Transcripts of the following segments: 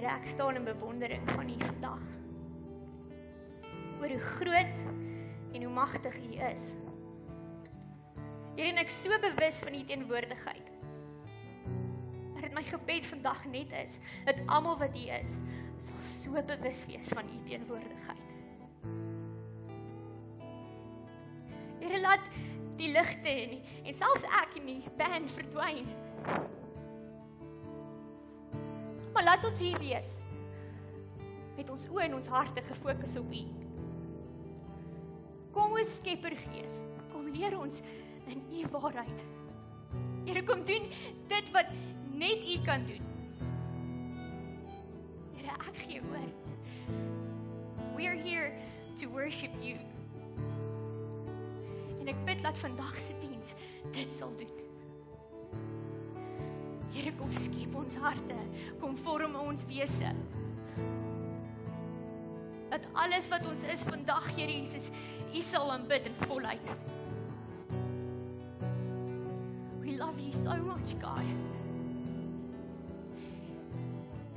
Here, ek staan in bewondering van U vandag. Oor hoe groot en hoe magtig U is. Here, en ek so bewus van U teenwoordigheid. Dat dit my gebed vandag net is dat almal wat hier is, sal so bewus wees van U teenwoordigheid. Here, laat die ligte en, en selfs ek en die band verdwyn. Maar laat ons hier wees met ons oë en ons harte gefokus op U. Kom ons Skepper Gees, kom leer ons in U waarheid. Here kom doen dit wat net U kan doen. Here ek gee oor. We are here to worship you. En ek bid dat vandag se diens dit sal doen. Here kom skep ons harte, kom vorm ons wese. Dat alles wat ons is vandag, Here Jesus, U sal aanbid in volheid. We love you so much, God.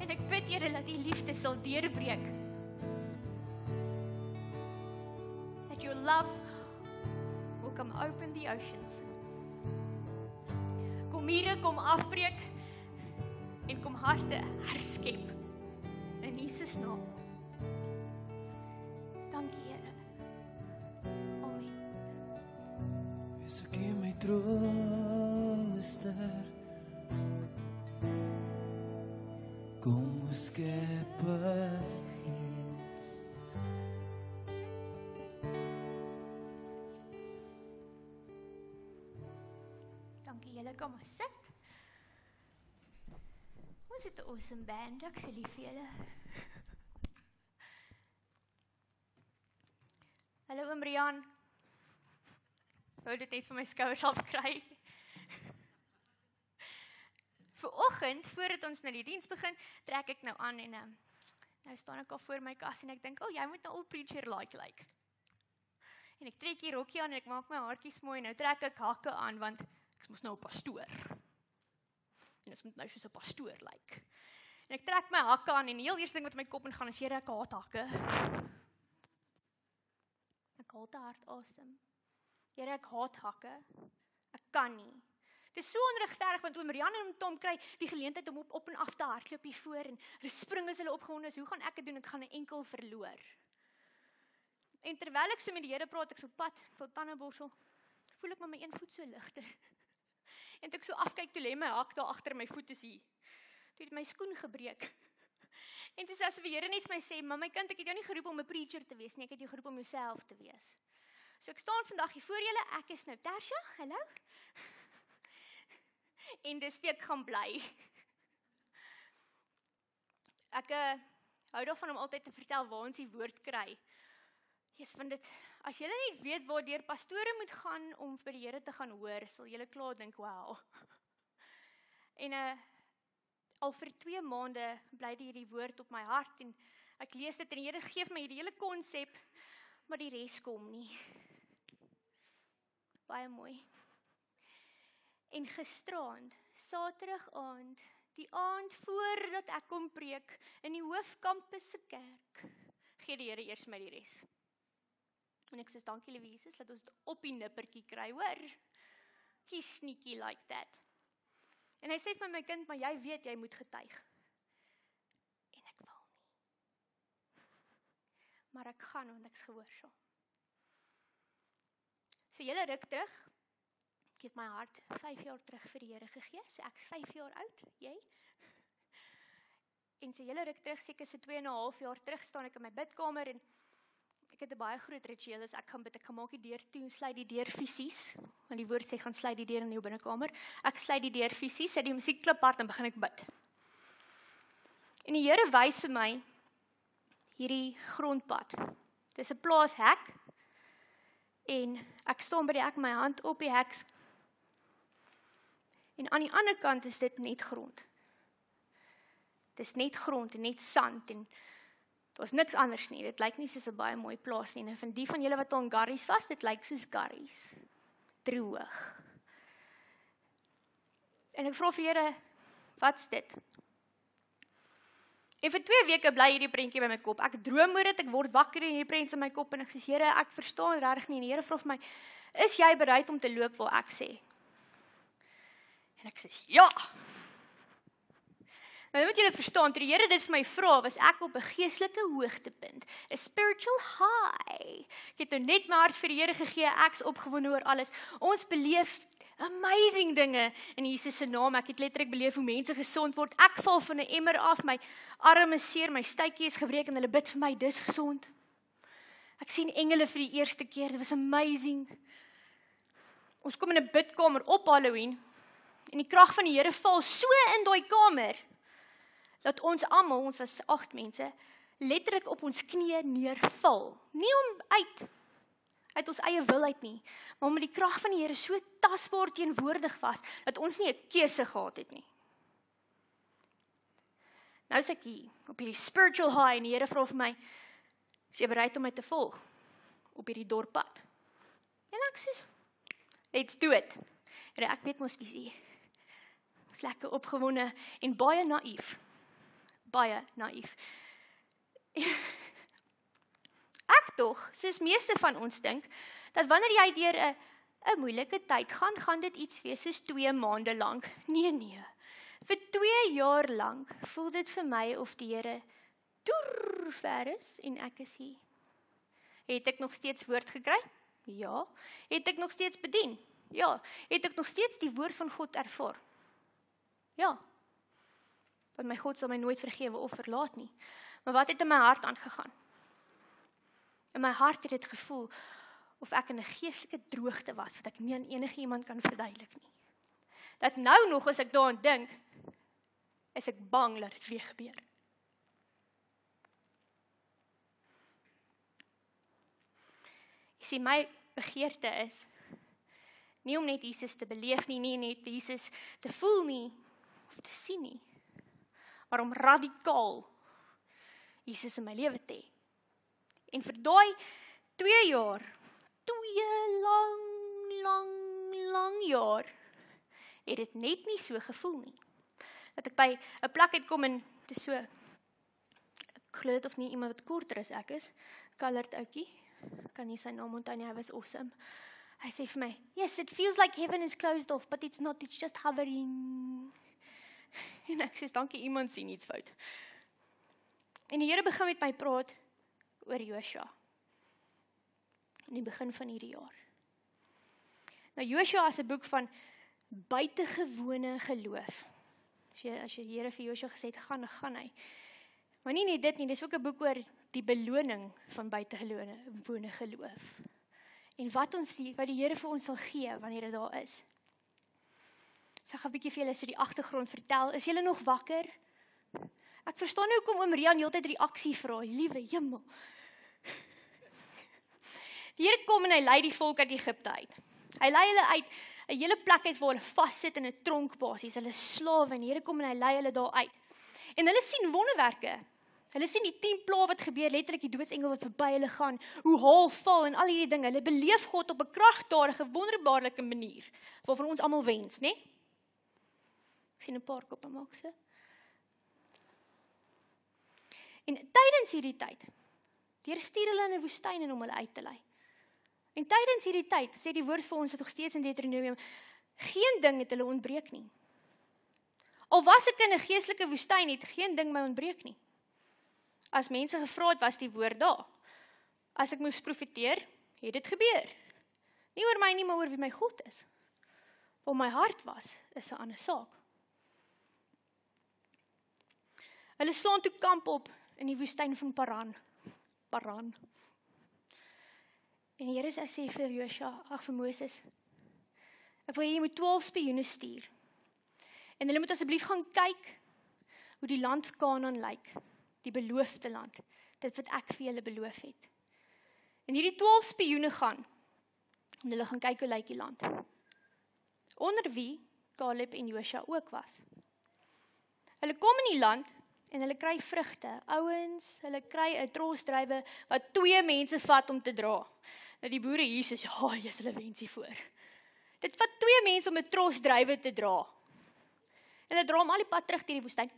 En ek bid Here dat U liefde sal deurbreek. That your love will come open the oceans. Kom mure kom afbreek en kom harte herskep. In Jesus naam. Dankie Here. Amen. Wees ek hier my trooster. Kom ons kom maar sit. Ons het 'n awesome band. Ek sê lief vir julle. Hallo oom Rian. Wou dit net vir my skouers af kry. Vanoggend voordat ons nou die diens begin, trek ek nou aan en um, nou staan ek al voor my kas en ek dink, "O, oh, jy moet nou al preacher like like." En ek trek hier rokkie aan en ek maak my haartjies mooi en nou trek ek hakke aan want ek mos nou 'n pastoor. En dit moet nou soos 'n pastoor lyk. Like. En ek trek my hakke aan en die heel eerste ding wat my kop ingaan is Here, ek haat hakke. Ek haat te hard asem. Here, ek haat hakke. Ek kan nie. Dit is so onregverdig want oom Rian en oom Tom kry die geleentheid om op, op en af te hardloop hier voor en hulle spring as hulle opgewonde is. Hoe gaan ek dit doen? Ek gaan 'n enkel verloor. En terwyl ek so met die Here praat, ek so pad vir tandeborsel, voel ek maar my een voet so ligter. En toe ek so afkyk, toe lê my hak daar agter my voet is hier. Toe het my skoen gebreek. En sê asof die Here net vir my sê, "Maar my kind, ek het jou nie geroep om 'n preacher te wees nie, ek het jou geroep om jouself te wees." So ek staan vandag hier voor julle. Ek is nou Tersha. Hallo. En dis wie ek gaan bly. Ek uh, hou daarvan om altyd te vertel waar ons die woord kry. Jesus, want dit as jy net weet waar deur pastore moet gaan om vir die Here te gaan hoor, sal jy klaar dink, "Wow." En uh al vir 2 maande bly die hierdie woord op my hart en ek lees dit en die Here gee my hierdie hele konsep, maar die res kom nie. Baie mooi. En gisteraand, Saterdag aand, die aand voordat ek kom preek in die hoofkampus se kerk, gee die Here eers my die res. En ek sê dankie liewe Jesus dat ons dit op die nippertjie kry, hoor. He's sneaky like that. En hy sê vir my kind, maar jy weet jy moet getuig. En ek wil nie. Maar ek gaan want ek's gehoorsaam. So julle ruk terug. Ek het my hart 5 jaar terug vir die Here gegee. So ek's 5 jaar oud, jy? En so julle ruk terug, seker so 2 en 'n half jaar terug staan ek in my bidkamer en ek het 'n baie groot ritueel is ek gaan bid, ek gaan maak die deur toe sluit die deur fisies, want die woord sê gaan sluit die deur in jou binnekamer. Ek sluit die deur fisies, sit die musiekklip hard en begin ek bid. En die Here wys vir my hierdie grondpad. Dis 'n plaashek en ek staan by die hek, my hand op die hek. En aan die ander kant is dit net grond. Dis net grond en net sand en daar's niks anders nie. Dit lyk nie soos 'n baie mooi plaas nie. En van die van julle wat al in garries was, dit lyk soos garries. Droog. En ek vra vir Here, wat's dit? En vir 2 weke bly hierdie prentjie by my kop. Ek droom oor dit, ek word wakker en hierdie prentjie in my kop en ek sê Here, ek verstaan regtig nie. En die Here vra vir my, "Is jy bereid om te loop waar ek sê?" En ek sê, "Ja." Maar moet julle verstaan, toe die Here dit vir my vra, was ek op 'n geestelike hoogtepunt, 'n spiritual high. Ek het nou net my hart vir die Here gegee, ek's opgewonde oor alles. Ons beleef amazing dinge in Jesus se naam. Ek het letterlik beleef hoe mense gesond word. Ek val van 'n emmer af, my arm is seer, my stuitjie is gebreek en hulle bid vir my, dis gesond. Ek sien engele vir die eerste keer. Dit was amazing. Ons kom in 'n bidkamer op Halloween en die krag van die Here val so in daai kamer dat ons almal, ons was 8 mense, letterlik op ons knieë neerval. Nie om uit uit ons eie wil uit nie, maar omdat die krag van die Here so tasbaar teenwoordig was dat ons nie 'n keuse gehad het nie. Nou is ek hier op hierdie spiritual high en die Here vra vir my: "Is jy bereid om my te volg op hierdie dorppad?" En ek sê: "Let's do it." En ek weet mos wie jy is lekker opgewonde en baie naïef. Baie naïef. Ek tog, soos meeste van ons dink, dat wanneer jy deur 'n 'n moeilike tyd gaan, gaan dit iets wees soos 2 maande lank. Nee nee. Vir 2 jaar lank voel dit vir my of die Here toer ver is en ek is hier. Het ek nog steeds woord gekry? Ja. Het ek nog steeds bedien? Ja. Het ek nog steeds die woord van God ervaar? Ja. Want my God sal my nooit vergewe of verlaat nie. Maar wat het in my hart aangegaan? In my hart het dit gevoel of ek in 'n geestelike droogte was wat ek nie aan enige iemand kan verduidelik nie. Dat nou nog as ek daaraan dink, is ek bang dat dit weer gebeur. Jy sien my begeerte is nie om net Jesus te beleef nie, nie net Jesus te voel nie of te sien nie, maar om radikaal Jesus in my lewe te hê. En vir daai 2 jaar, 2 lang lang lang jaar het dit net nie so gevoel nie. Dat ek by 'n plek uitkom en dit so ek glo dit of nie iemand wat korter as ek is, colored ouetjie, kan nie sy naam onthou nie, hy was awesome. Hy sê vir my, "Yes, it feels like heaven is closed off, but it's not, it's just hovering." En ek sê, "Dankie, iemand sien iets fout." En die Here begin met my praat oor Joshua. In die begin van hierdie jaar. Nou Joshua is 'n boek van buitengewone geloof. As jy as jy Here vir Joshua gesê het gaan, gaan hy. Maar nie net dit nie, dis ook 'n boek oor die beloning van buitengewone geloof. En wat ons die wat die Here vir ons sal gee wanneer dit daar is. So ek gaan 'n bietjie vir julle so die agtergrond vertel. Is julle nog wakker? Ek verstaan nie hoekom oom Rian heeltyd reaksie vra, liewe hemel. Die Here kom en hy lei die volk uit Egipte uit. Hy lei hulle uit 'n hele plek uit waar hulle vassit in 'n tronk basies. Hulle slawe en die Here kom en hy lei hulle daar uit. En hulle sien wonderwerke. Hulle sien die 10 plaae wat gebeur, letterlik die doodsengel wat verby hulle gaan, hoe haal val en al hierdie dinge. Hulle beleef God op 'n kragtadige, wonderbaarlike manier waarvan ons almal wens, né? Ek sien 'n paar koppe maak se. En tydens hierdie tyd, deur stuur hulle in 'n woestyn om hulle uit te lei. En tydens hierdie tyd sê die woord vir ons dat nog steeds in Deuteronomium geen ding het hulle ontbreek nie. Al was ek in 'n geestelike woestyn het geen ding my ontbreek nie. As mense gevra het, was die woord daar. As ek moes profeteer, het dit gebeur. Nie oor my nie, maar oor wie my God is. Waar my hart was, is 'n ander saak. Hulle slaan toe kamp op in die woestyn van Paran. Paran. En die Here sê vir Josua, ag vir Moses, ek wil hê jy moet 12 spioene stuur. En hulle moet asseblief gaan kyk hoe die land Kanaan lyk, die beloofde land, dit wat ek vir julle beloof het. En hierdie 12 spioene gaan en hulle gaan kyk hoe lyk die land. Onder wie Caleb en Josua ook was. Hulle kom in die land en hulle kry vrugte. Ouens, hulle kry 'n trosdrywe wat twee mense vat om te dra. Nou die boere hier sê, "Ja, oh, jy's hulle wensie voor." Dit vat twee mense om 'n trosdrywe te dra. En hulle dra hom al die pad terug deur die woestyn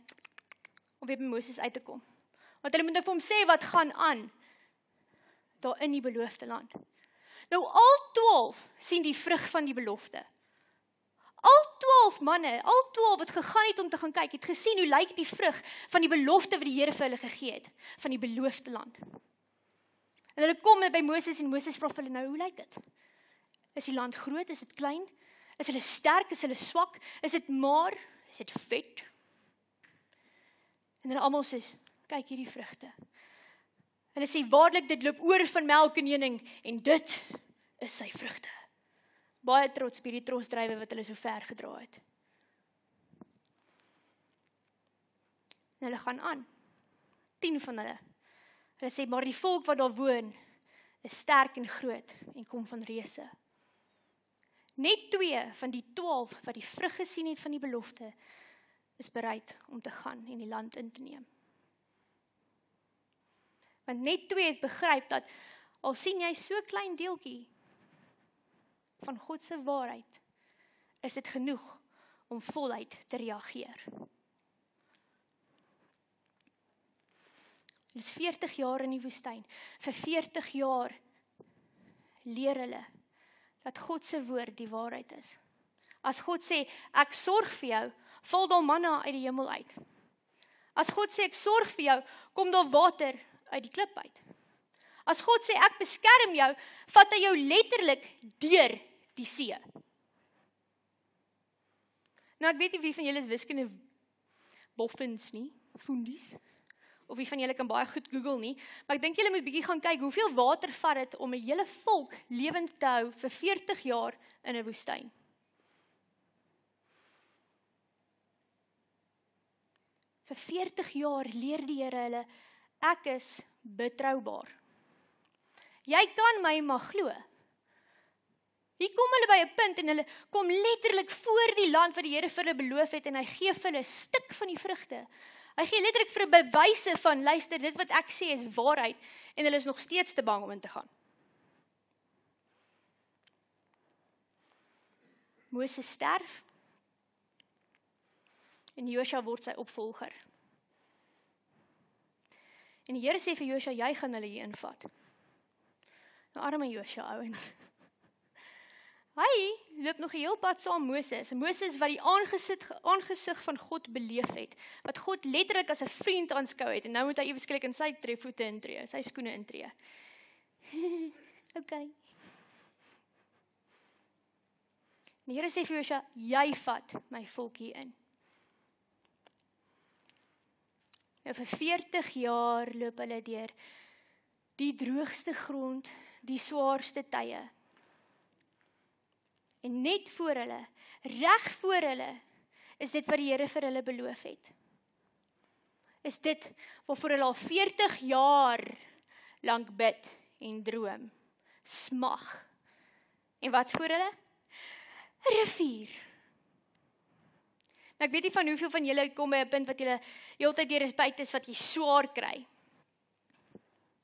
om weer by Moses uit te kom. Want hulle moet nou vir hom sê wat gaan aan daar in die beloofde land. Nou al 12 sien die vrug van die belofte. Al 12 manne, al 12 wat gegaan het om te gaan kyk, het gesien hoe lyk die vrug van die belofte wat die Here vir hulle gegee het van die beloofde land. En hulle kom by Moses en Moses vra vir hulle nou, hoe lyk dit? Is die land groot? Is dit klein? Is hulle sterk? Is hulle swak? Is dit maar? Is dit vet? En hulle almal sê, kyk hierdie vrugte. Hulle sê waarlik dit loop oor van melk en honing en dit is sy vrugte. Baie trots op hierdie trosdrywe wat hulle so ver gedra het. En hulle gaan aan. 10 van hulle. Hulle sê maar die volk wat daar woon is sterk en groot en kom van reëse. Net 2 van die 12 wat die vrug gesien het van die belofte is bereid om te gaan en die land in te neem. Want net 2 het begryp dat al sien jy so klein deeltjie van God se waarheid, is dit genoeg om voluit te reageer. Hulle is 40 jaar in die woestyn. Vir 40 jaar leer hulle dat God se woord die waarheid is. As God sê ek sorg vir jou, val daar manna uit die hemel uit. As God sê ek sorg vir jou, kom daar water uit die klip uit. As God sê ek beskerm jou, vat hy jou letterlik deur die see. Nou ek weet nie wie van julle is wiskunde boffins nie, fundies. Of wie van julle kan baie goed Google nie, maar ek dink julle moet bietjie gaan kyk hoeveel water vat dit om 'n hele volk lewend te hou vir 40 jaar in 'n woestyn. Vir 40 jaar leer die Here hulle ek is betroubaar. Jy kan my maar glo. Hier kom hulle by 'n punt en hulle kom letterlik voor die land wat die Here vir hulle beloof het en hy gee vir hulle 'n stuk van die vrugte. Hy gee letterlik vir 'n bewyse van luister, dit wat ek sê is waarheid en hulle is nog steeds te bang om in te gaan. Moses sterf en Josua word sy opvolger. En die Here sê vir Josua, jy gaan hulle hier invat. Nou arme Josua ouens. Hy loop nog 'n heel pad saam Moses. Moses wat die aangesit aangesig van God beleef het, wat God letterlik as 'n vriend aanskou het en nou moet hy ewe skielik in sy trefvoete intree, sy skoene intree. okay. Die Here sê vir Josua, jy vat my volkie in. En vir 40 jaar loop hulle deur die droogste grond, die swaarste tye. En net voor hulle, reg voor hulle, is dit wat die Here vir hulle beloof het. Is dit waarvoor hulle al 40 jaar lank bid en droom, smag. En wat's voor hulle? 'n Rivier. Nou ek weet nie van hoeveel van julle kom by 'n punt wat julle heeltyd deur 'n tyd is wat jy swaar kry.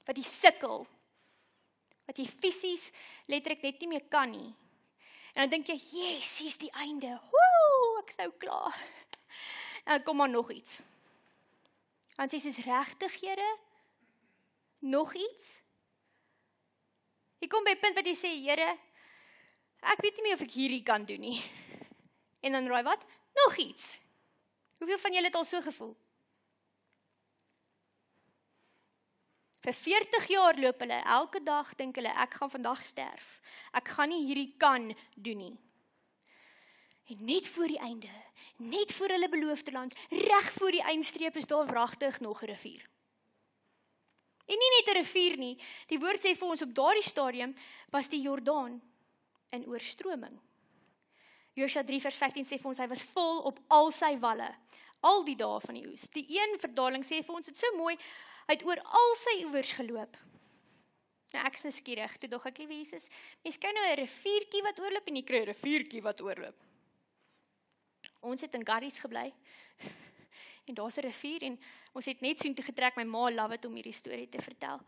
Wat jy sukkel. Wat jy fisies letterlik net nie meer kan nie. En dan dink jy, "Yes, hier's die einde. Woe, ek's nou klaar." En nou, kom maar nog iets. Dan sê soos regtig, Here, nog iets? Jy kom by 'n punt wat jy sê, Here, ek weet nie meer of ek hierdie kan doen nie. En dan raai wat? Nog iets. Hoeveel van julle het al so gevoel? Vir 40 jaar loop hulle elke dag dink hulle ek gaan vandag sterf. Ek gaan nie hierdie kan doen nie. En net voor die einde, net voor hulle beloofde land, reg voor die eindstreep is daar wragtig nog 'n rivier. En nie net 'n rivier nie, die woord sê vir ons op daardie stadium was die Jordaan in oorstroming. Josua 3 vers 15 sê vir ons hy was vol op al sy walle al die dae van die oes. Die een verdaling sê vir ons dit so mooi, het oor al sy oewers geloop. Nou ek is nou skieurig, toe dog ek liewe Jesus, mens kry nou 'n riviertjie wat oorloop en jy kry 'n riviertjie wat oorloop. Ons het in Garries gebly. En daar's 'n rivier en ons het net soontoe getrek my ma love dit om hierdie storie te vertel.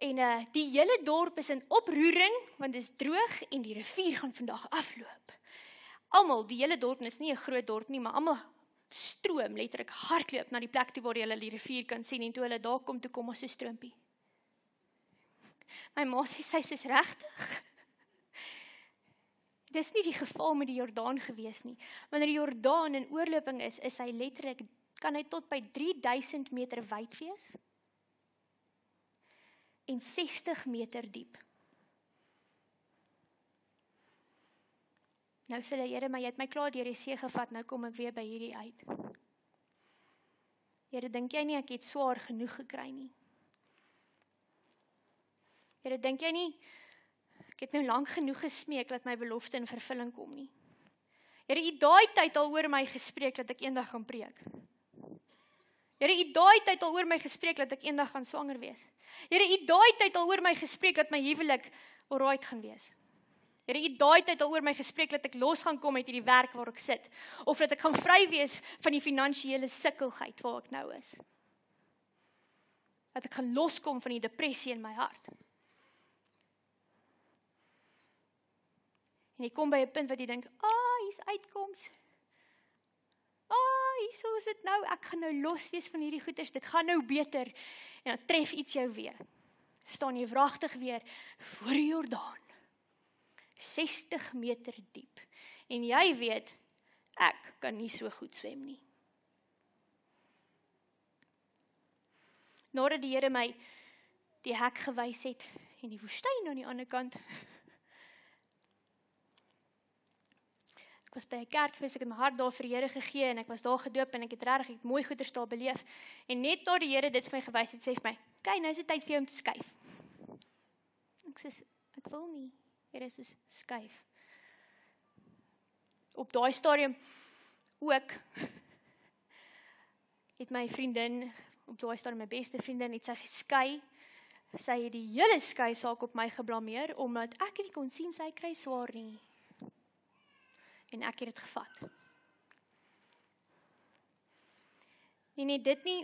En uh die hele dorp is in oproering want dit is droog en die rivier gaan vandag afloop almal, die hele dorp is nie 'n groot dorp nie, maar almal stroom letterlik hardloop na die plek toe waar jy hulle die rivier kan sien en toe hulle daar kom toe kom ons so stroompie. My ma sê sy soos regtig. Dis nie die geval met die Jordaan gewees nie. Wanneer die Jordaan in oorloping is, is hy letterlik kan hy tot by 3000 meter wyd wees en 60 meter diep. Nou sê die Here, maar jy het my klaar deur die see gevat, nou kom ek weer by hierdie uit. Here, dink jy nie ek het swaar genoeg gekry nie? Here, dink jy nie ek het nou lank genoeg gesmeek dat my belofte in vervulling kom nie? Here, u daai tyd al oor my gespreek dat ek eendag gaan preek. Here, u daai tyd al oor my gespreek dat ek eendag gaan swanger wees. Here, u daai tyd al oor my gespreek dat my huwelik alright gaan wees. Here, u daai tyd al oor my gespreek dat ek los gaan kom uit hierdie werk waar ek sit of dat ek gaan vry wees van die finansiële sukkelheid waar ek nou is. Dat ek gaan loskom van die depressie in my hart. En jy kom by 'n punt wat jy dink, "Ag, oh, hier's uitkoms." "Ag, oh, hierso is dit nou. Ek gaan nou los wees van hierdie goeters. Dit gaan nou beter." En dan tref iets jou weer. Staan jy wragtig weer voor die Jordaan. 60 meter diep. En jy weet ek kan nie so goed swem nie. Nadat die Here my die hek gewys het en die woestyn aan die ander kant. Ek was by 'n kerk gewees, ek het my hart daar vir die Here gegee en ek was daar gedoop en ek het regtig mooi goeders daar beleef. En net toe die Here dit vir my gewys het, sê hy vir my: "Kyk, nou is dit tyd vir jou om te skuif." Ek sê ek wil nie. Here is skuif. Op daai stadium ook het my vriendin op daai stadium my beste vriendin het sy geskei. Sy het die hele skei saak op my geblameer omdat ek nie kon sien sy kry swaar nie. En ek het dit gevat. Nee nee, dit nie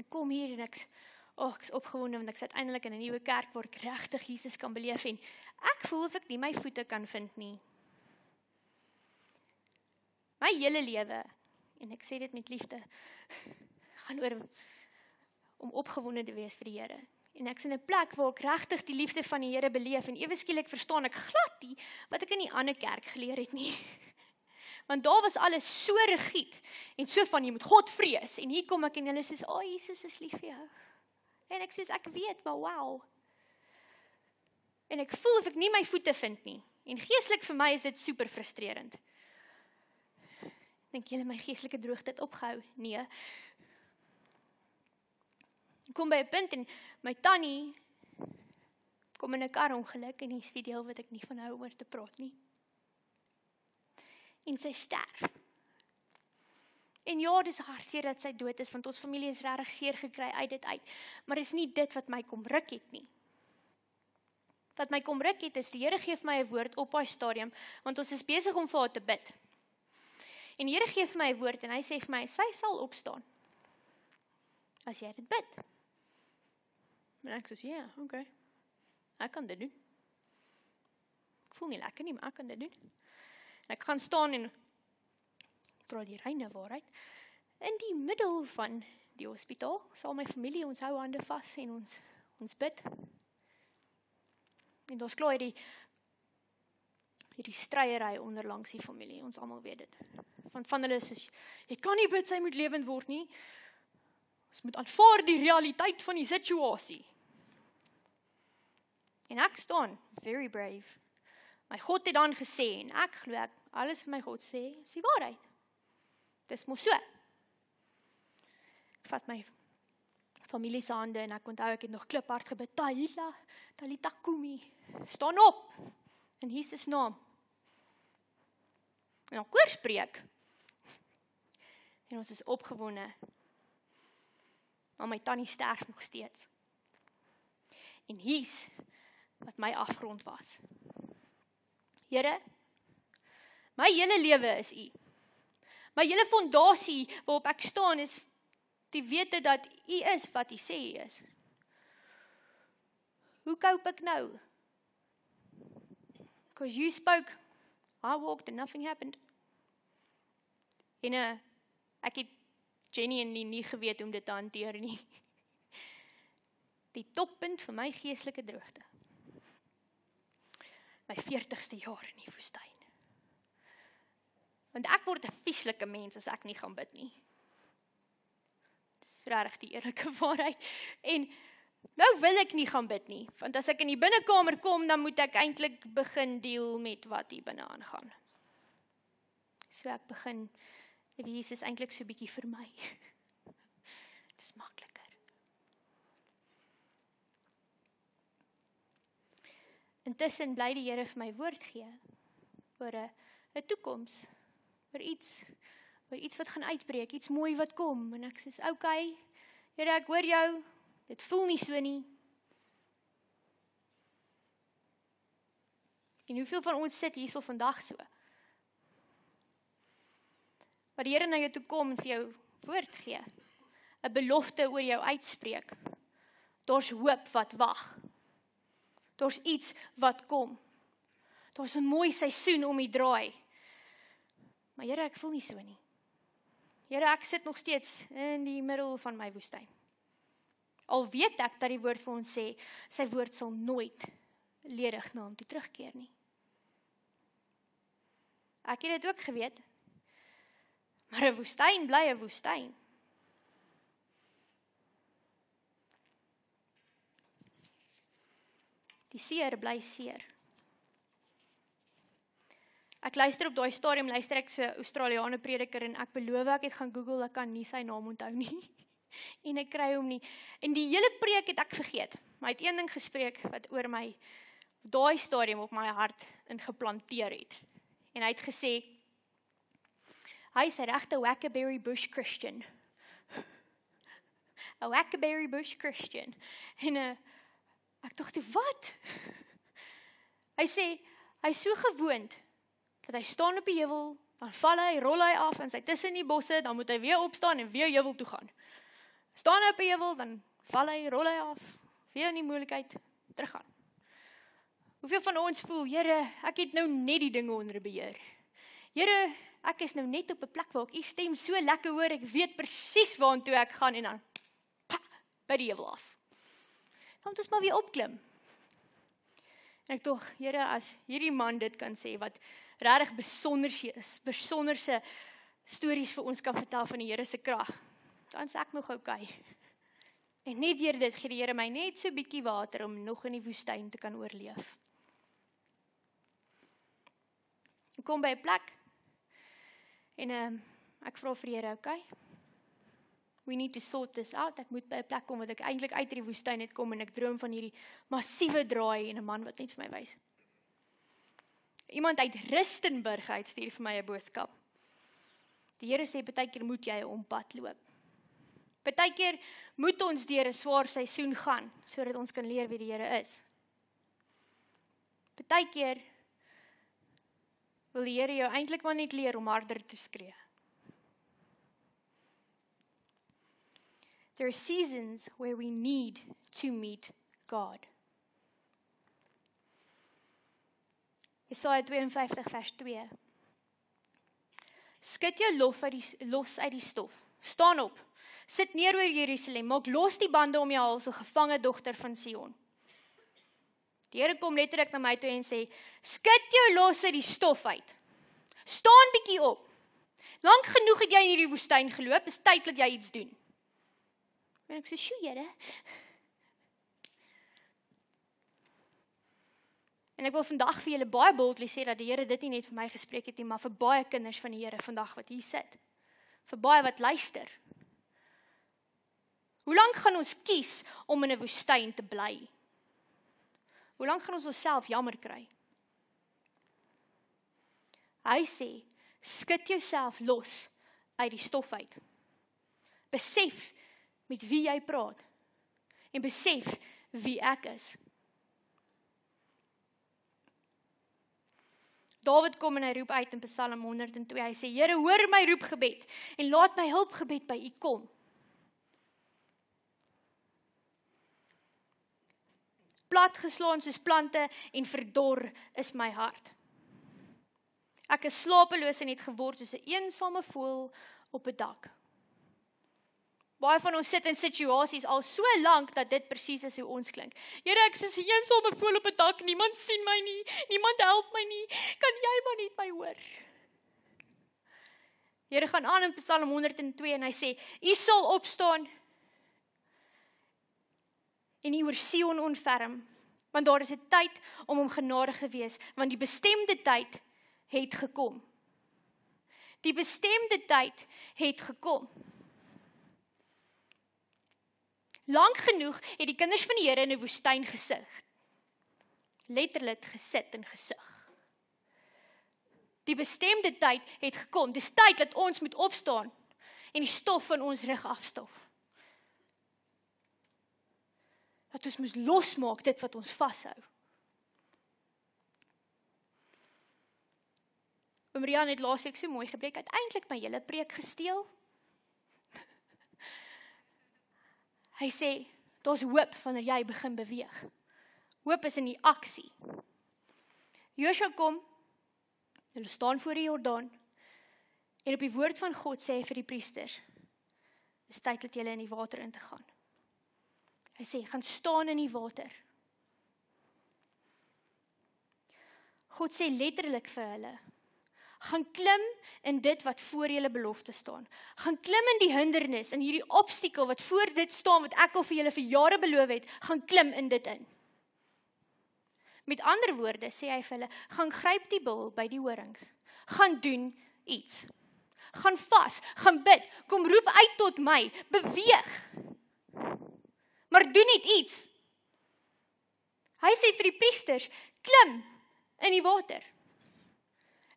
ek kom hier en ek Ag, oh, ek is opgewonde want ek sit eintlik in 'n nuwe kerk waar ek regtig Jesus kan beleef en ek voel of ek nie my voete kan vind nie. My hele lewe en ek sê dit met liefde gaan oor om opgewonde te wees vir die Here. En ek's in 'n plek waar ek regtig die liefde van die Here beleef en ewe skielik verstaan ek glad nie wat ek in die ander kerk geleer het nie. Want daar was alles so rigied en so van jy moet God vrees en hier kom ek en hulle sê, "O, oh, Jesus is lief vir jou." En ek sê ek weet, maar wow. En ek voel of ek nie my voete vind nie. En geestelik vir my is dit super frustrerend. Dink julle my geestelike droogte het opgehou? Nee. Ek kom by 'n punt en my tannie kom in 'n kar ongeluk en dis die deel wat ek nie van hou oor te praat nie. En sy sterf. En ja, dis hartseer dat sy dood is want ons familie is regtig seer gekry uit dit uit. Maar dis nie dit wat my kom ruk het nie. Wat my kom ruk het is die Here gee vir my 'n woord op daai stadium want ons is besig om vir haar te bid. En die Here gee vir my 'n woord en hy sê vir my sy sal opstaan. As jy dit bid. En ek sê ja, okay. Ek kan dit doen. Ek voel nie lekker nie, maar ek kan dit doen. En ek gaan staan en praat die reine waarheid. In die middel van die hospitaal sal my familie ons hou hande vas en ons ons bid. En ons glo hierdie hierdie stryery onder langs die familie. Ons almal weet dit. Van van hulle is soos jy kan nie bid sy moet lewend word nie. Ons moet aanvaar die realiteit van die situasie. En ek staan very brave. My God het dan gesê en ek glo ek alles wat my God sê, is die waarheid. Dis mos so. Ek vat my familie se hande en ek onthou ek het nog kliphard gebid, Tahila, Talita kumi, staan op in Jesus naam. En dan koor spreek. En ons is opgewonde. Maar my tannie sterf nog steeds. En hier's wat my afgrond was. Here, my hele lewe is U. My hele fondasie waarop ek staan is die wete dat U is wat U sê U is. Hoe cope ek nou? Because you spoke, I walked and nothing happened. En uh, ek het Jenny en nie, nie geweet hoe om dit te hanteer nie. Die toppunt vir my geestelike droogte. My 40ste jaar in die woestyn. Want ek word 'n vieslike mens as ek nie gaan bid nie. Dis regtig die eerlike waarheid. En nou wil ek nie gaan bid nie, want as ek in die binnekamer kom, dan moet ek eintlik begin deel met wat hier binne aangaan. So ek begin die Jesus eintlik so bietjie vir my. Dis makliker. Intussen bly die Here vir my woord gee oor 'n 'n toekoms, oor iets oor iets wat gaan uitbreek, iets mooi wat kom en ek sê, "Oké, okay, Here, ek hoor jou. Dit voel nie so nie." En hoeveel van ons sit hierso vandag so? Wat die Here na jou toe kom en vir jou woord gee. 'n Belofte oor jou uitspreek. Daar's hoop wat wag. Daar's iets wat kom. Daar's 'n mooi seisoen om die draai. Maar Here, ek voel nie so nie. Here, ek sit nog steeds in die middel van my woestyn. Al weet ek dat die woord vir ons sê, sy woord sal nooit ledig na hom toe terugkeer nie. Ek het dit ook geweet. Maar 'n woestyn bly 'n woestyn. Die seer bly seer. Ek luister op daai stadium luister ek so 'n Australiese prediker en ek beloof ek het gaan Google, ek kan nie sy naam onthou nie. En ek kry hom nie. En die hele preek het ek vergeet. Maar hy het een ding gespreek wat oor my daai stadium op my hart ingeplanteer het. En hy het gesê hy is 'n regte Wackaberry Bush Christian. 'n Wackaberry Bush Christian. En uh, ek dink, "Wat?" Hy sê hy's so gewoond dat hy staan op die heuwel, dan val hy, rol hy af en sy tussen die bosse, dan moet hy weer opstaan en weer heuwel toe gaan. Staan hy op die heuwel, dan val hy, rol hy af, weer in die moeilikheid teruggaan. Hoeveel van ons voel, Here, ek het nou net die dinge onder beheer. Here, ek is nou net op 'n plek waar ek u stem so lekker hoor, ek weet presies waartoe ek gaan en dan pa, by die heuwel af. Dan moet ons maar weer opklim. En ek tog, Here, as hierdie man dit kan sê wat regtig besonder is, besonderse stories vir ons kan vertel van die Here se krag, dan sê ek nog. Okay. En net deur dit gee die Here my net so bietjie water om nog in die woestyn te kan oorleef. Ek kom by 'n plek en ehm um, ek vra vir die Here, okay? We need to sort this out. Ek moet by 'n plek kom wat ek eintlik uit hierdie woestyn het kom en ek droom van hierdie massiewe draai en 'n man wat net vir my wys. Iemand uit Rustenburg uitstuur vir my 'n boodskap. Die Here sê baie keer moet jy 'n ompad loop. Partykeer moet ons deur 'n swaar seisoen gaan sodat ons kan leer wie die Here is. Partykeer wil die Here jou eintlik maar net leer om harder te skree. There are seasons where we need to meet God. Jesaja 52 vers 2. Skud jou lof uit die los uit die stof. Staan op. Sit neer oor Jerusalem. Maak los die bande om jou hals, o gevange dogter van Sion. Die Here kom letterlik na my toe en sê: "Skud jou los uit die stof uit. Staan bietjie op. Lank genoeg het jy in hierdie woestyn geloop, is tyd dat jy iets doen." En ek sê: "Sjoe, Here." En ek wil vandag vir julle baie boldly sê dat die Here dit nie net vir my gespreek het nie, maar vir baie kinders van die Here vandag wat hier sit. Vir baie wat luister. Hoe lank gaan ons kies om in 'n woestyn te bly? Hoe lank gaan ons onsself jammer kry? Hy sê, skud jouself los uit die stof uit. Besef met wie jy praat en besef wie ek is. Dawid kom en hy roep uit in Psalm 102. Hy sê: "Here, hoor my roepgebed en laat my hulpgebed by U kom." Platgeslaan soos plante en verdor is my hart. Ek is slapeloos en het geword soos 'n eensame voël op 'n dak. Baie van ons sit in situasies al so lank dat dit presies is hoe ons klink. Here, ek soos 'n eensame voël op 'n dak. Niemand sien my nie. Niemand help my nie. Kan jy maar net my hoor? Here gaan aan in Psalm 102 en hy sê: "U sal opstaan en u oor Sion ontferm, want daar is 'n tyd om hom genadig te wees, want die bestemde tyd het gekom." Die bestemde tyd het gekom. Lank genoeg het die kinders van die Here in 'n woestyn gesit. Letterlik gesit en gesug. Die bestemde tyd het gekom. Dis tyd dat ons moet opstaan en die stof van ons rug afstof. Dat ons moet losmaak dit wat ons vashou. Oom Rian het laasweek so mooi gepreek, uiteindelik my hele preek gesteel. Hy sê daar's hoop wanneer jy begin beweeg. Hoop is in die aksie. Joshua kom Hulle staan voor die Jordaan. En op die woord van God sê hy vir die priesters: "Dis tyd dat julle in die water in te gaan." Hy sê: "Gaan staan in die water." God sê letterlik vir hulle: "Gaan klim in dit wat voor julle belofte staan. Gaan klim in die hindernis, in hierdie obstakel wat voor dit staan wat ek al vir julle vir jare beloof het, gaan klim in dit in." Met ander woorde sê hy vir hulle: "Gaan gryp die bil by die horings. Gaan doen iets. Gaan vas, gaan bid, kom roep uit tot my, beweeg. Maar doen net iets." Hy sê vir die priesters: "Klim in die water."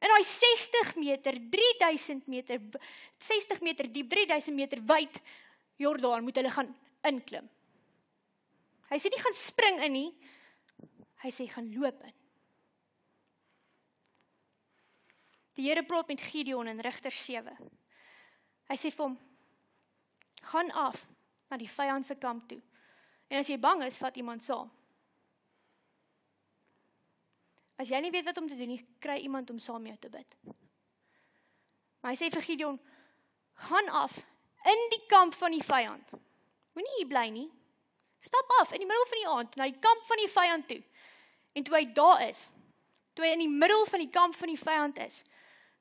En hy 60 meter, 3000 meter, 60 meter diep, 3000 meter wyd Jordaan moet hulle gaan inklim. Hy sê nie gaan spring in nie, Hy sê gaan loop in. Die Here praat met Gideon in Rigter 7. Hy sê vir hom: "Gaan af na die vyand se kamp toe. En as jy bang is, vat iemand saam. As jy nie weet wat om te doen nie, kry iemand om saam jou te bid." Maar hy sê vir Gideon: "Gaan af in die kamp van die vyand. Moenie hier bly nie. Stap af in die middel van die aand na die kamp van die vyand toe." En toe hy daar is, toe hy in die middel van die kamp van die vyand is,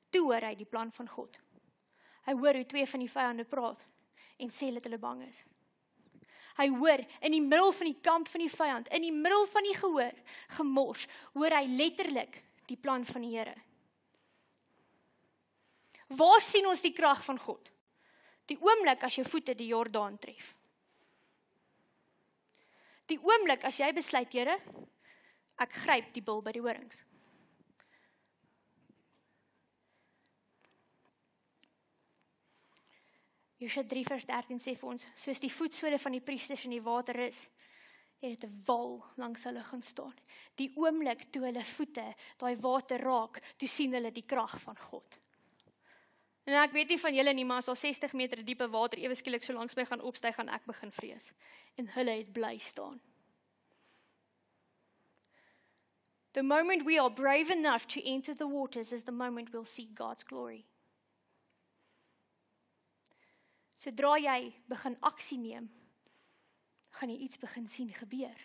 toe hoor hy die plan van God. Hy hoor hoe twee van die vyande praat en sê dat hulle bang is. Hy hoor in die middel van die kamp van die vyand, in die middel van die gehoor, gemors, hoor hy letterlik die plan van die Here. Waar sien ons die krag van God? Die oomblik as jou voete die Jordaan tref. Die oomblik as jy besluit, Here, ek gryp die bil by die horings. Josua 3 vers 13 sê vir ons, soos die voetsole van die priesters in die water is, het dit 'n wal langs hulle gaan staan. Die oomblik toe hulle voete daai water raak, toe sien hulle die krag van God. En ek weet nie van julle nie, maar as al 60 meter diepe water ewe skielik so langs my gaan opstyg, gaan ek begin vrees. En hulle het bly staan. The moment we are brave enough to enter the waters is the moment we'll see God's glory. Sodra jy begin aksie neem, gaan jy iets begin sien gebeur.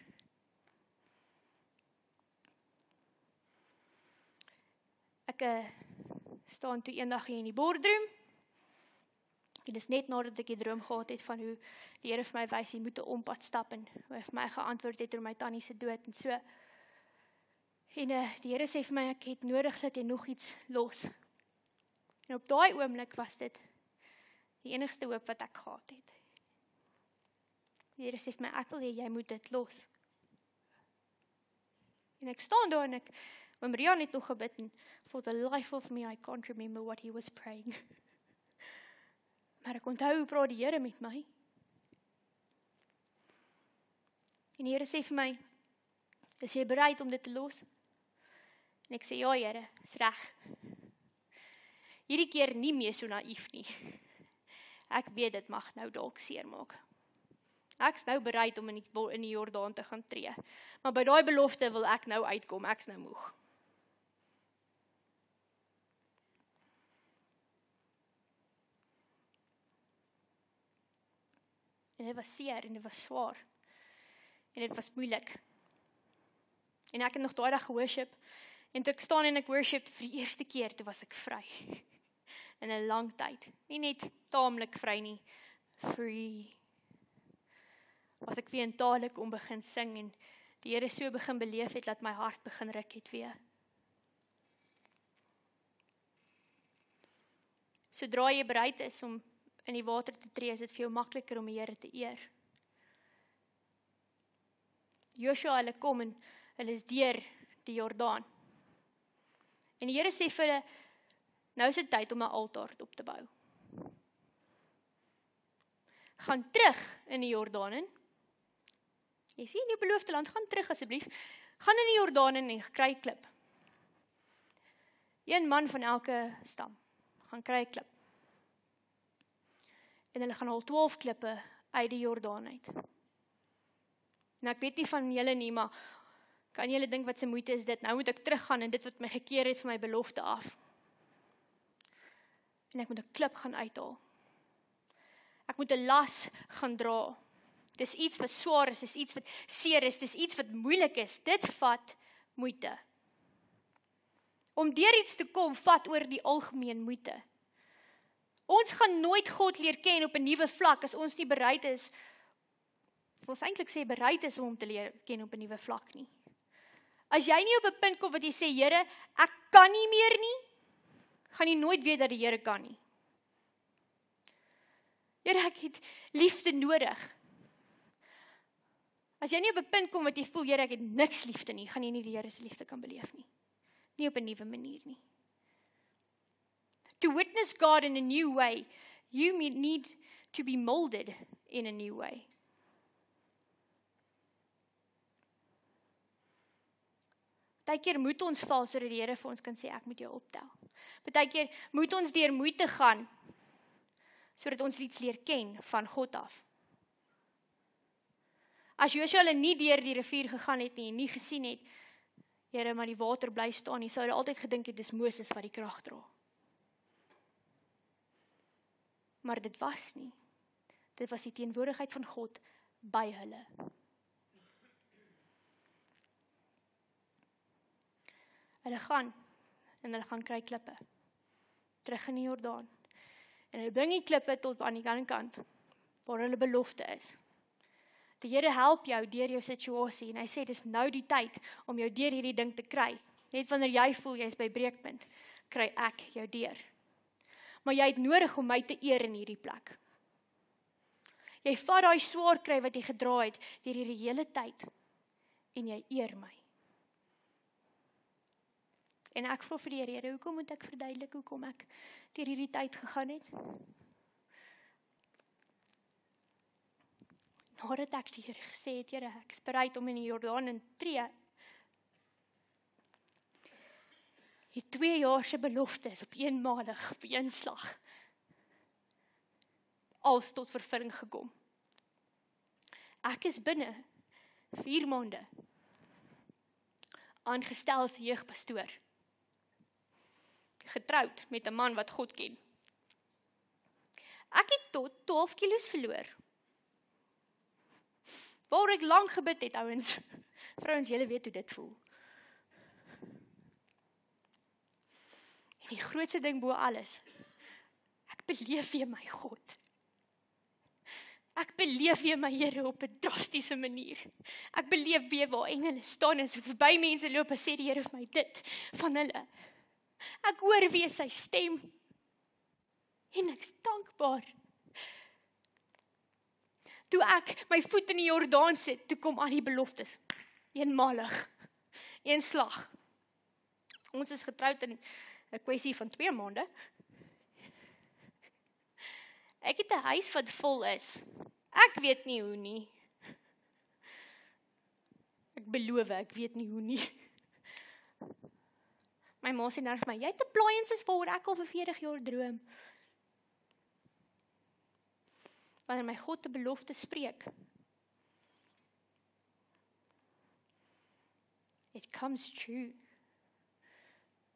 Ek uh, staan toe eendag hier in die boardroom. En dis net nadat ek die droom gehad het van hoe die Here vir my wys jy moet 'n ompad stap en hoe hy vir my geantwoord het oor my tannie se dood en so. En uh, die Here sê vir my ek het nodig dat jy nog iets los. En op daai oomblik was dit die enigste hoop wat ek gehad het. Die Here sê vir my ek wil hê jy moet dit los. En ek staan daar en ek oom Rian het nog gebid en for the life of me I can't remember what he was praying. Maar ek onthou praat die Here met my. En die Here sê vir my Is jy bereid om dit te los? En ek sê ja, Here, is reg. Hierdie keer nie meer so naïef nie. Ek weet dit mag nou dalk seermaak. Ek's nou bereid om in die in die Jordaan te gaan tree. Maar by daai belofte wil ek nou uitkom. Ek's nou moeg. En dit was seer en dit was swaar. En dit was moeilik. En ek het nog daai dag geworship en toe ek staan en ek worship vir die eerste keer, toe was ek vry. In 'n lang tyd. Nie net taamlik vry nie, free. Wat ek weer in tale kon begin sing en die Here so begin beleef het dat my hart begin ruk het weer. Sodra jy bereid is om in die water te tree, is dit vir jou makliker om die Here te eer. Joshua hulle kom en hulle is deur die Jordaan. En die Here sê vir hulle nou is dit tyd om 'n altaar op te bou. Gaan terug in die Jordaan in. Jy sien die beloofde land, gaan terug asseblief. Gaan in die Jordaan in en kry klip. Een man van elke stam gaan kry klip. En hulle gaan al 12 klippe uit die Jordaan uit. Nou ek weet nie van julle nie, maar kan julle dink wat se moeite is dit? Nou moet ek teruggaan en dit wat my gekeer het van my belofte af. En ek moet 'n klip gaan uithaal. Ek moet 'n las gaan dra. Dis iets wat swaar is, dis iets wat seer is, dis iets wat moeilik is. Dit vat moeite. Om deur iets te kom vat oor die algemeen moeite. Ons gaan nooit God leer ken op 'n nuwe vlak as ons nie bereid is ons eintlik sê bereid is om hom te leer ken op 'n nuwe vlak nie. As jy nie op 'n punt kom wat jy sê Here, ek kan nie meer nie, gaan jy nooit weet dat die Here kan nie. Here, ek het liefde nodig. As jy nie op 'n punt kom wat jy voel Here, ek het niks liefde nie, gaan jy nie die Here se liefde kan beleef nie. Nie op 'n nuwe manier nie. To witness God in a new way, you need to be molded in a new way. Partykeer moet ons val sodat die Here vir ons kan sê ek moet jou optel. Partykeer moet ons deur moeite gaan sodat ons iets leer ken van God af. As Joshua hulle nie deur die rivier gegaan het nie en nie gesien het Here maar die water bly staan nie, sou hulle altyd gedink het dis Moses wat die krag dra. Maar dit was nie. Dit was die teenwoordigheid van God by hulle. Hulle gaan en hulle gaan kry klippe terug in die Jordaan. En hulle bring die klippe tot aan die ander kant waar hulle belofte is. Die Here help jou deur jou situasie en hy sê dis nou die tyd om jou deur hierdie ding te kry. Net wanneer jy voel jy's by breekpunt, kry ek jou deur. Maar jy het nodig om my te eer in hierdie plek. Jy vat daai swaar kry wat jy gedra het deur hierdie hele tyd en jy eer my. En ek vra vir die Here, hoekom moet ek verduidelik hoekom ek deur hierdie tyd gegaan het? Nadat ek die Here gesê het, Here, ek is bereid om in die Jordaan in tree. Die 2 jaar se belofte is op eenmalig op een slag. Als tot vervulling gekom. Ek is binne 4 maande aangestel as jeugpastoor getroud met 'n man wat God ken. Ek het tot 12 kg verloor. Waar ek lank gebid het, ouens. Vrouens, julle weet hoe dit voel. En die grootste ding bo alles. Ek beleef weer my God. Ek beleef weer my Here op 'n drastiese manier. Ek beleef weer waar engele staan en so verby mense loop en sê die Here vir my dit van hulle. Ek hoor weer sy stem. En ek's dankbaar. Toe ek my voet in die Jordaan sit, toe kom al die beloftes. Eenmalig. Een slag. Ons is getroud in 'n kwessie van 2 maande. Ek het 'n huis wat vol is. Ek weet nie hoe nie. Ek beloof ek weet nie hoe nie. My ma sê nou vir my, jy het appliances waaroor ek al vir 40 jaar droom. Wanneer my God 'n belofte spreek, it comes true.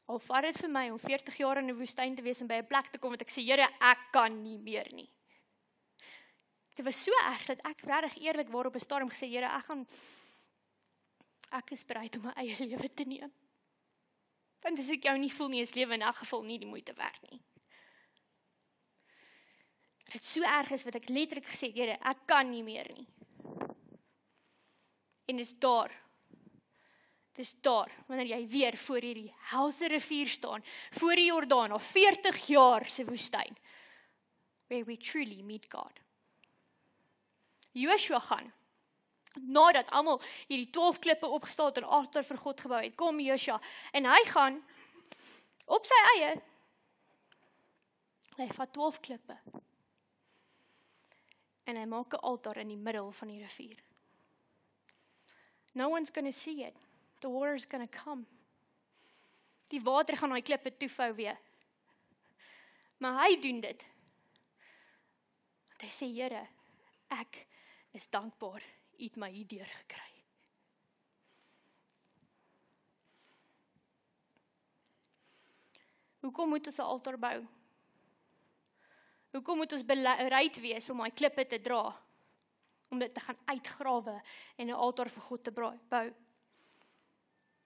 Al vat dit vir my om 40 jaar in 'n woestyn te wees en by 'n plek te kom wat ek sê, Here, ek kan nie meer nie. Dit was so erg dat ek regtig eerlikwaar op 'n stadium gesê, Here, ek gaan ek is bereid om my eie lewe te neem. Want as ek jou nie voel nie, is lewe in elk geval nie die moeite werd nie. Dit so erg is wat ek letterlik gesê, Here, ek kan nie meer nie. En dis daar. Dis daar wanneer jy weer voor hierdie helse rivier staan, voor die Jordaan, al 40 jaar se woestyn. Where we truly meet God. Joshua gaan nadat almal hierdie 12 klippe opgestaan en altaar vir God gebou het, kom Joshua en hy gaan op sy eie hy vat 12 klippe en hy maak 'n altaar in die middel van die rivier. No one's going to see it. The water's going to come. Die water gaan daai klippe toefou weer. Maar hy doen dit. Want hy sê Here, ek is dankbaar u het my hier deur gekry. Hoekom moet ons 'n altaar bou? Hoekom moet ons bereid wees om daai klippe te dra? Om dit te gaan uitgrawe en 'n altaar vir God te bou.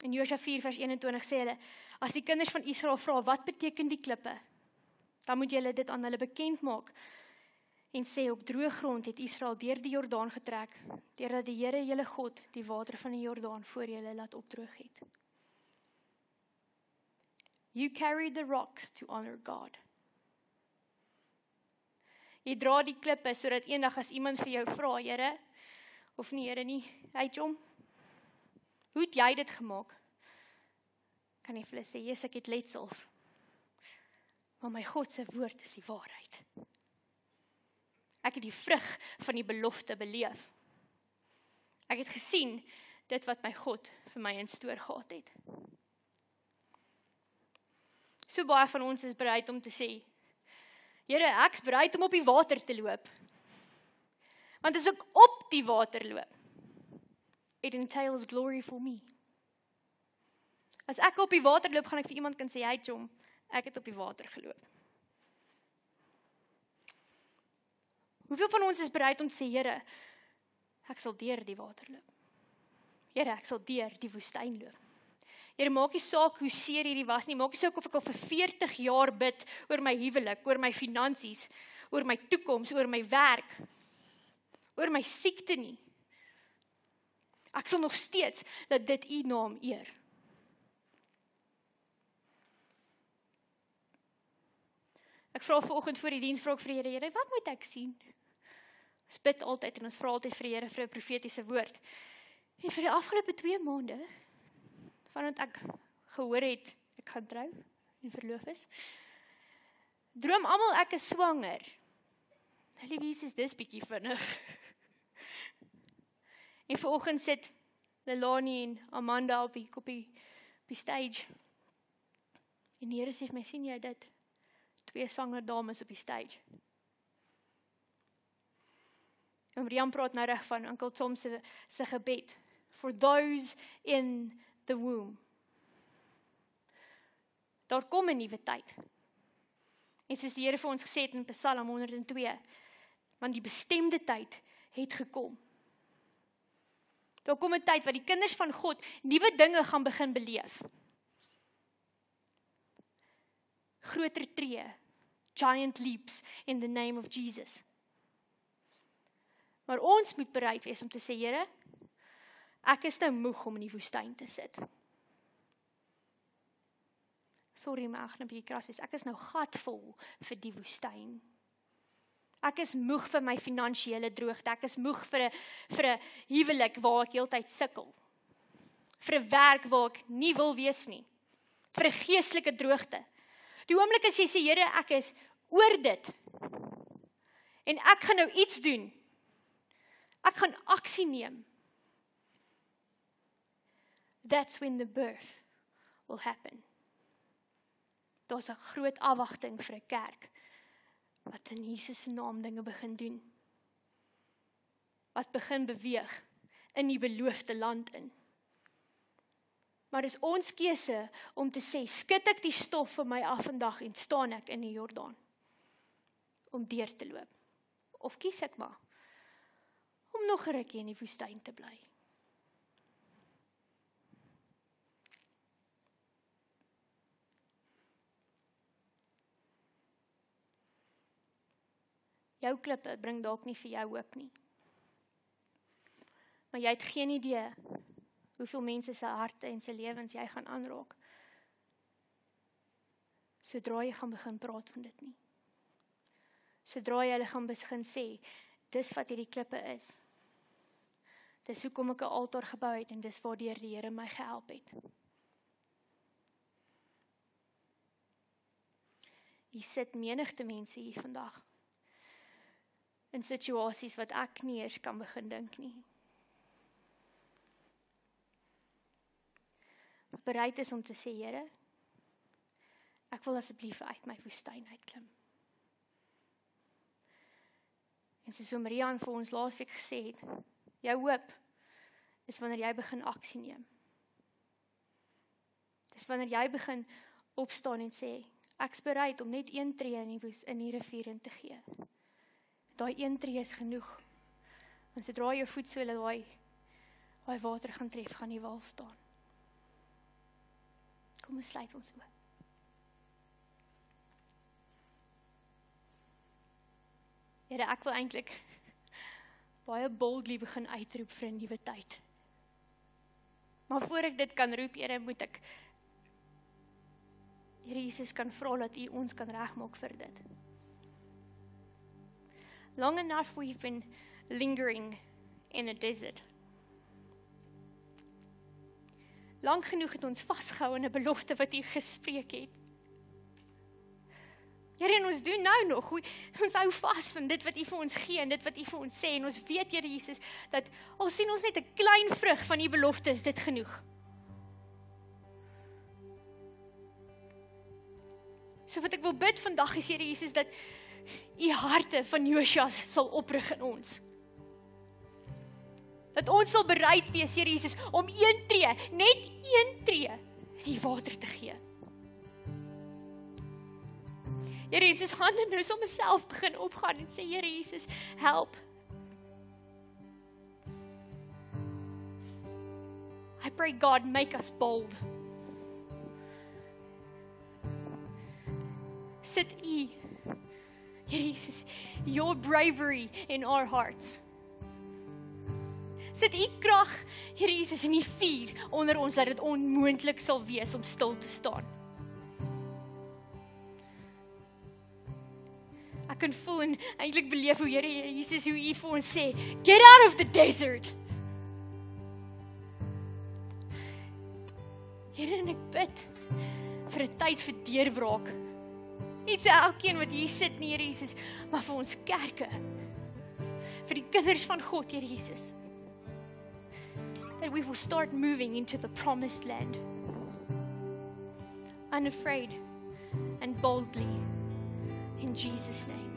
In Josua 4 vers 21 sê hulle: As die kinders van Israel vra wat beteken die klippe, dan moet julle dit aan hulle bekend maak en sê op droë grond het Israel deur die Jordaan getrek deurdat die Here julle God die water van die Jordaan voor julle laat opdroog het. You carry the rocks to honor God. Jy dra die klippe sodat eendag as iemand vir jou vra, Here, of nie Here nie, uit hom. Hoe het jy dit gemaak? Kan jy vir hulle sê, "Jesus, ek het letsels." Maar my God se woord is die waarheid. Ek het die vrug van die belofte beleef. Ek het gesien dit wat my God vir my instoor gehad het. So baie van ons is bereid om te sê: Here, ek's bereid om op die water te loop. Want as ek op die water loop, it entails glory for me. As ek op die water loop, gaan ek vir iemand kan sê, "Hey, Jom, ek het op die water geloop." Hoeveel van ons is bereid om te sê, Here, ek sal deur die water loop. Here, ek sal deur die woestyn loop. Here, maak nie saak hoe seer hierdie was nie, maak nie saak of ek al vir 40 jaar bid oor my huwelik, oor my finansies, oor my toekoms, oor my werk, oor my siekte nie. Ek sal nog steeds dat dit U naam eer. Ek vra vanoggend voor die diens vra ek vir die Here, Here, wat moet ek sien? Ons bid altyd en ons vra altyd vir die Here vir 'n profetiese woord. En vir die afgelope 2 maande vandat ek gehoor het ek gaan trou en verloof is, droom almal ek is swanger. Hulle weet is dis bietjie vinnig. En vanoggend sit Lelani en Amanda op die op die, op die stage. En die Here sê vir my sien jy dit? Twee sanger dames op die stage. En Brian praat nou reg van Oom Tom se se gebed for those in the womb. Daar kom 'n nuwe tyd. En soos die Here vir ons gesê het in Psalm 102, want die bestemde tyd het gekom. Daar kom 'n tyd wat die kinders van God nuwe dinge gaan begin beleef. Groter tree, giant leaps in the name of Jesus. Maar ons moet bereid wees om te sê, Here, ek is nou moeg om in die woestyn te sit. Sorry, maar ek gaan 'n bietjie kras wees. Ek is nou gatvol vir die woestyn. Ek is moeg vir my finansiële droogte. Ek is moeg vir 'n vir 'n huwelik waar ek heeltyd sukkel. Vir 'n werk waar ek nie wil wees nie. Vir 'n geestelike droogte. Die oomblik as jy sê Here, ek is oor dit. En ek gaan nou iets doen Ek gaan aksie neem. That's when the birth will happen. Daar's 'n groot afwagting vir 'n kerk wat in Jesus se naam dinge begin doen. Wat begin beweeg in die beloofde land in. Maar dis ons keuse om te sê, skud ek die stof van my af vandag en staan ek in die Jordaan om deur te loop. Of kies ek maar om nog 'n rukkie in die woestyn te bly. Jou klippe bring dalk nie vir jou hoop nie. Maar jy het geen idee hoeveel mense se harte en se lewens jy gaan aanraak. Sodra jy gaan begin praat van dit nie. Sodra jy hulle gaan begin sê, dis wat hierdie klippe is. Dis hoekom ek 'n altaar gebou het en dis waardeur die Here my gehelp het. Hier sit menigte mense hier vandag in situasies wat ek nie eers kan begin dink nie. Wat bereid is om te sê, Here, ek wil asseblief uit my woestyn uitklim. En soos Maria vir ons laasweek gesê het, jou hoop is wanneer jy begin aksie neem. Dis wanneer jy begin opstaan en sê, ek's bereid om net een tree in die woes in die rivier in te gee daai een tree is genoeg. En sodra jou voet so daai daai water gaan tref, gaan jy wal staan. Kom ons sluit ons oë. Here, ek wil eintlik baie boldly begin uitroep vir 'n nuwe tyd. Maar voor ek dit kan roep, Here, moet ek Here Jesus kan vra dat U ons kan regmaak vir dit long enough we've been lingering in a desert. Lank genoeg het ons vasgehou in 'n belofte wat U gespreek het. Here, en ons doen nou nog. Ons hou vas van dit wat U vir ons gee en dit wat U vir ons sê en ons weet Here Jesus dat al sien ons net 'n klein vrug van U belofte, is dit genoeg. So wat ek wil bid vandag is Here Jesus dat u harte van Josias sal oprig in ons. Dat ons sal bereid wees, Here Jesus, om een tree, net een tree in die water te gee. Here Jesus, hande nou sommer self begin opgaan en sê Here Jesus, help. I pray God make us bold. Sit u Jesus, your bravery in our hearts. Sit u krag, Here Jesus, in die vuur onder ons dat dit onmoontlik sal wees om stil te staan. Kan voel en eintlik beleef hoe Here Jesus hoe u vir ons sê, "Get out of the desert." Here, ek bid vir 'n tyd vir deurbraak nie vir elkeen wat hier sit nie, Here Jesus, maar vir ons kerke. Vir die kinders van God, Here Jesus. That we will start moving into the promised land. Unafraid and boldly in Jesus name.